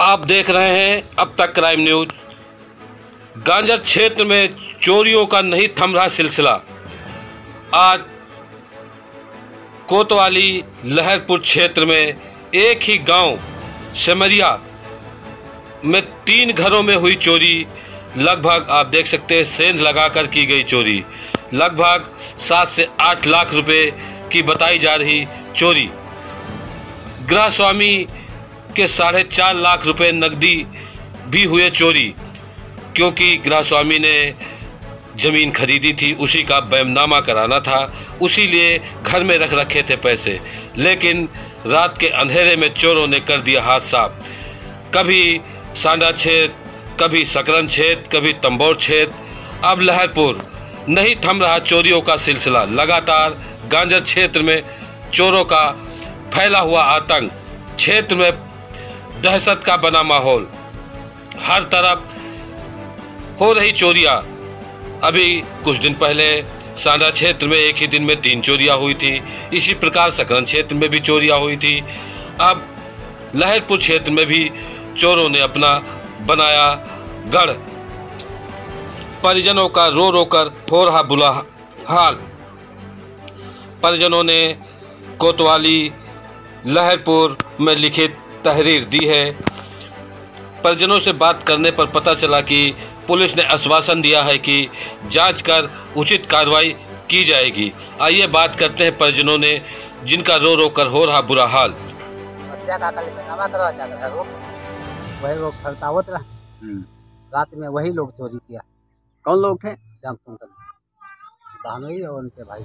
आप देख रहे हैं अब तक क्राइम न्यूज़। गांजर क्षेत्र में चोरियों का नहीं थम रहा सिलसिला। आज कोतवाली लहरपुर क्षेत्र में एक ही गाँव सेमरिया में तीन घरों में हुई चोरी। लगभग आप देख सकते हैं, सेंध लगाकर की गई चोरी। लगभग सात से आठ लाख रुपए की बताई जा रही चोरी। गृह स्वामी के साढ़े चार लाख रुपए नकदी भी हुए चोरी, क्योंकि गृह स्वामी ने ज़मीन खरीदी थी, उसी का बैमनामा कराना था, उसी लिए घर में रख रखे थे पैसे। लेकिन रात के अंधेरे में चोरों ने कर दिया हाथ साफ़। कभी सांडा छेद, कभी सकरन छेद, कभी तंबोर छेद। अब लहरपुर, नहीं थम रहा चोरियों का सिलसिला। लगातार गांजर क्षेत्र में चोरों का फैला हुआ आतंक। क्षेत्र में दहशत का बना माहौल। हर तरफ़ हो रही चोरियाँ। अभी कुछ दिन पहले सांडा क्षेत्र में एक ही दिन में तीन चोरियाँ हुई थी। इसी प्रकार सकरन क्षेत्र में भी चोरियाँ हुई थी। अब लहरपुर क्षेत्र में भी चोरों ने अपना बनाया गढ़। परिजनों का रो रो कर हो रहा बुला हाल। परिजनों ने कोतवाली लहरपुर में लिखित तहरीर दी है। परिजनों से बात करने पर पता चला कि पुलिस ने आश्वासन दिया है कि जाँच कर उचित कार्रवाई की जाएगी। आइए बात करते हैं परिजनों ने जिनका रो रो कर हो रहा बुरा हाल। वही लोग खड़तावत रहा। रात में वही लोग चोरी किया। कौन लोग थे? और उनके भाई।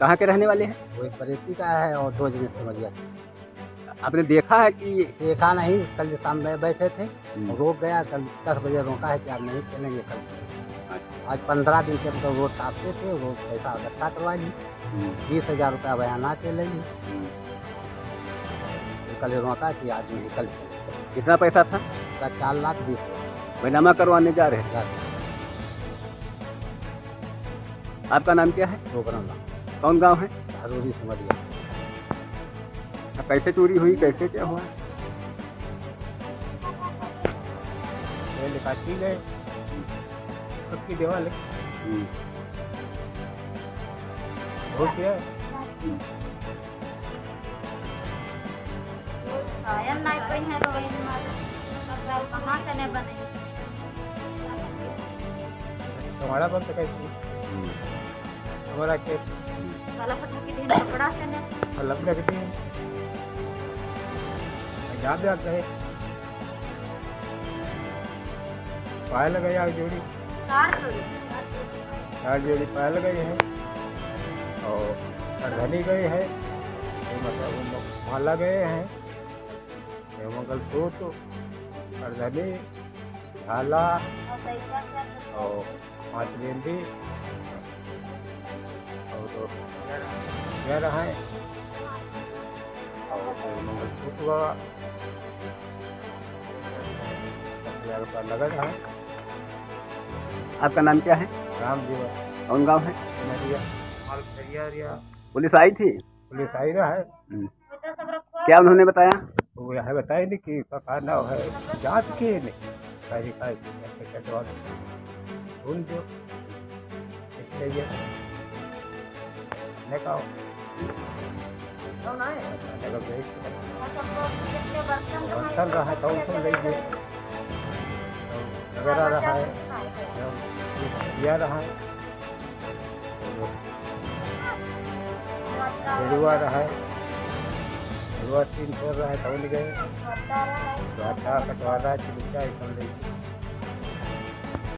कहाँ के रहने वाले हैं? वो एक का है और दो जने समझिया। आपने देखा है कि देखा नहीं कल शाम में बैठे थे हम्म। रोक गया कल दस बजे रोका है कि आप नहीं चलेंगे कल। आज पंद्रह दिन से तो रोड काटते थे वो पैसा इकट्ठा करवा ली बीस हज़ार रुपया बयाना के ले ली तो कल रोका कि आज नहीं कल। कितना पैसा था? उसका चार लाख बीस। बैनामा करवाने जा रहे हैं। आपका नाम क्या है? प्रोग्राम कौन गाँव है? हरूरी समझिया कैसे चोरी हुई कैसे क्या हुआ? गए। दीवार हो। गया। नहीं है तो वही कहाँ से नहीं बने। तुम्हारा बंद कैसे हमारा के साला पता कि दिन कपड़ा से नहीं अलग लगती है याद याद रहे पायल गए आग जोड़ी? तो चार जोड़ी पायल गए हैं? और करधनी गए हैं? ये मतलब माला गए हैं? मंगल सूत्र करधनी झाला और पाँच बिंदी और दो ग्यारह हैं दस हज़ार रुपया आपका नाम क्या है? राम जीवन कौन गाँव है? पुलिस आई थी? पुलिस आई रहा है। रखो क्या उन्होंने बताया? वो यह बताई नहीं कि पका ना है। जाँच की नहीं। कटवा ढूंढ दो। इसलिए चल रहा है तो सुन लीजिए वगैरह रहा है। दिया रहा है। भेड़ुआ रहा है। भेड़ुआ तीन सौ रहा है तो गए। तो अच्छा कटवा रहा है चिलचा सब ले